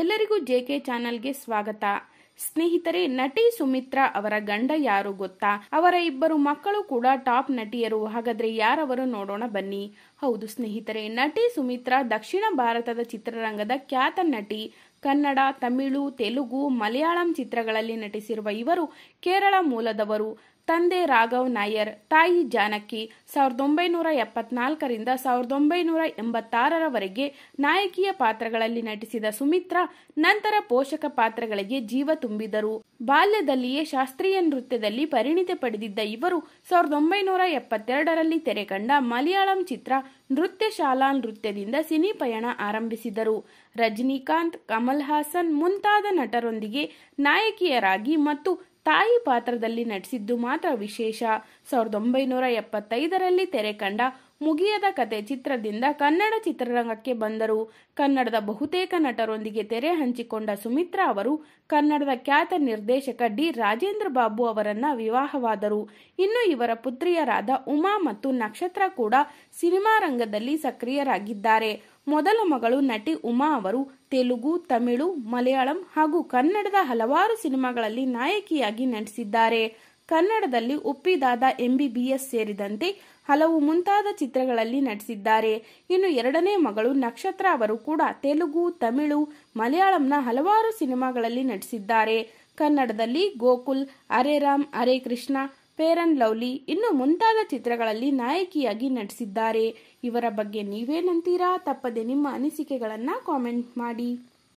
ಎಲ್ಲರಿಗೂ ಜೆಕೆ ಚಾನೆಲ್ಗೆ ಸ್ವಾಗತ. ಸ್ನೇಹಿತರೆ, ನಟಿ ಸುಮಿತ್ರಾ ಅವರ ಗಂಡ ಯಾರು ಗೊತ್ತಾ? ಅವರ ಇಬ್ಬರು ಮಕ್ಕಳು ಕೂಡ ಟಾಪ್ ನಟಿಯರು. ಹಾಗಾದ್ರೆ ಯಾರವರು ನೋಡೋಣ ಬನ್ನಿ. ಹೌದು ಸ್ನೇಹಿತರೆ, ನಟಿ ಸುಮಿತ್ರಾ ದಕ್ಷಿಣ ಭಾರತದ ಚಿತ್ರರಂಗದ ಖ್ಯಾತ ನಟಿ. ಕನ್ನಡ, ತಮಿಳು, ತೆಲುಗು, ಮಲಯಾಳಂ ಚಿತ್ರಗಳಲ್ಲಿ ನಟಿಸಿರುವ ಇವರು ಕೇರಳ ಮೂಲದವರು. ತಂದೆ ರಾಘವ್ ನಾಯರ್, ತಾಯಿ ಜಾನಕಿ ಸಾವಿರದ ಒಂಬೈನೂರ ಎಪ್ಪತ್ನಾಲ್ಕರಿಂದ ಸಾವಿರದ ಒಂಬೈನೂರ ಎಂಬತ್ತಾರರವರೆಗೆ ನಾಯಕಿಯ ಪಾತ್ರಗಳಲ್ಲಿ ನಟಿಸಿದ ಸುಮಿತ್ರಾ ನಂತರ ಪೋಷಕ ಪಾತ್ರಗಳಿಗೆ ಜೀವ ತುಂಬಿದರು. ಬಾಲ್ಯದಲ್ಲಿಯೇ ಶಾಸ್ತ್ರೀಯ ನೃತ್ಯದಲ್ಲಿ ಪರಿಣಿತಿ ಪಡೆದಿದ್ದ ಇವರು ಸಾವಿರದ ಒಂಬೈನೂರ ಎಪ್ಪತ್ತೆರಡರಲ್ಲಿ ತೆರೆಕಂಡ ಮಲಯಾಳಂ ಚಿತ್ರ ನೃತ್ಯ ಶಾಲಾ ನೃತ್ಯದಿಂದ ಸಿನಿ ಪಯಣ ಆರಂಭಿಸಿದರು. ರಜನಿಕಾಂತ್, ಕಮಲ್ ಹಾಸನ್ ಮುಂತಾದ ನಟರೊಂದಿಗೆ ನಾಯಕಿಯರಾಗಿ ಮತ್ತು ತಾಯಿ ಪಾತ್ರದಲ್ಲಿ ನಟಿಸಿದ್ದು ಮಾತ್ರ ವಿಶೇಷ. ಸಾವಿರದ ಒಂಬೈನೂರ ಎಪ್ಪತ್ತೈದರಲ್ಲಿ ತೆರೆ ಕಂಡ ಮುಗಿಯದ ಕತೆ ಚಿತ್ರದಿಂದ ಕನ್ನಡ ಚಿತ್ರರಂಗಕ್ಕೆ ಬಂದರು. ಕನ್ನಡದ ಬಹುತೇಕ ನಟರೊಂದಿಗೆ ತೆರೆ ಹಂಚಿಕೊಂಡ ಸುಮಿತ್ರಾ ಅವರು ಕನ್ನಡದ ಖ್ಯಾತ ನಿರ್ದೇಶಕ ಡಿ ರಾಜೇಂದ್ರ ಬಾಬು ಅವರನ್ನ ವಿವಾಹವಾದರು. ಇನ್ನು ಇವರ ಪುತ್ರಿಯರಾದ ಉಮಾ ಮತ್ತು ನಕ್ಷತ್ರ ಕೂಡ ಸಿನಿಮಾ ರಂಗದಲ್ಲಿ ಸಕ್ರಿಯರಾಗಿದ್ದಾರೆ. ಮೊದಲ ಮಗಳು ನಟಿ ಉಮಾ ಅವರು ತೆಲುಗು, ತಮಿಳು, ಮಲಯಾಳಂ ಹಾಗೂ ಕನ್ನಡದ ಹಲವಾರು ಸಿನಿಮಾಗಳಲ್ಲಿ ನಾಯಕಿಯಾಗಿ ನಟಿಸಿದ್ದಾರೆ. ಕನ್ನಡದಲ್ಲಿ ಉಪ್ಪಿದಾದ ಎಂಬಿಬಿಎಸ್ ಸೇರಿದಂತೆ ಹಲವು ಮುಂತಾದ ಚಿತ್ರಗಳಲ್ಲಿ ನಟಿಸಿದ್ದಾರೆ. ಇನ್ನು ಎರಡನೇ ಮಗಳು ನಕ್ಷತ್ರ ಅವರು ಕೂಡ ತೆಲುಗು, ತಮಿಳು, ಮಲಯಾಳಂನ ಹಲವಾರು ಸಿನಿಮಾಗಳಲ್ಲಿ ನಟಿಸಿದ್ದಾರೆ. ಕನ್ನಡದಲ್ಲಿ ಗೋಕುಲ್ ಅರೆ ರಾಮ್ ಅರೆ ಕೃಷ್ಣ, ಪೇರನ್ ಲವ್ಲಿ ಇನ್ನು ಮುಂತಾದ ಚಿತ್ರಗಳಲ್ಲಿ ನಾಯಕಿಯಾಗಿ ನಟಿಸಿದ್ದಾರೆ. ಇವರ ಬಗ್ಗೆ ನೀವೇನಂತೀರಾ? ತಪ್ಪದೆ ನಿಮ್ಮ ಅನಿಸಿಕೆಗಳನ್ನು ಕಾಮೆಂಟ್ ಮಾಡಿ.